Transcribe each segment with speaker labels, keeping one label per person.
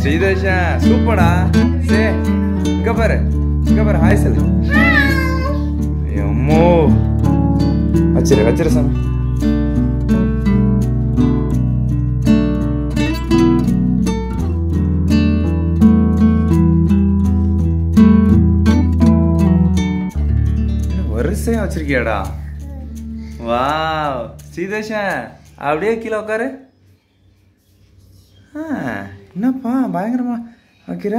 Speaker 1: ஸ்ரீதேஷா சூப்பரா சே இங்க பாரு இங்க பாரு ஹாய் சொல்லு அம்மோ வச்சிரு வச்சிரு சாமி வரிசையா வச்சிருக்கியாடா வாவ் ஸ்ரீதேஷா அப்படியே கீழே உட்காரு ஆ, என்னப்பா பயங்கரமா வைக்கிற?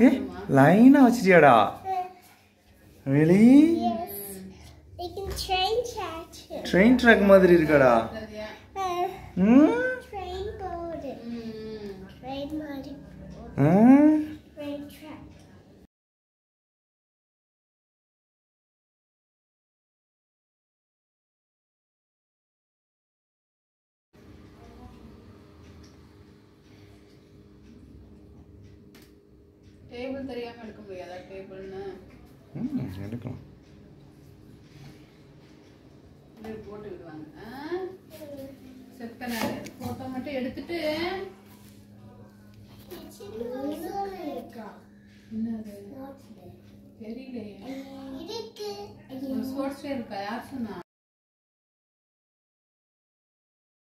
Speaker 1: ஏ லைனா வச்சிட்டியாடா? வெளி. ட்ரெயின் ட்ராக் மாதிரி இருக்காடா?
Speaker 2: Uh,
Speaker 1: ம்?
Speaker 2: train
Speaker 3: டேபிள் தெரியாம எடுக்க முடியாதா? டேபிள்னு
Speaker 1: ம், எடுக்கலாம்.
Speaker 3: இப்படி போட்டு விடுவாங்க? செத்த நேரம் போட்டோ மட்டும் எடுத்துட்டு. என்னது? தெரியலையே.
Speaker 2: இருக்கு.
Speaker 3: ஸ்போர்ட்ஸ்ல இருக்கா? யார் சொன்னா?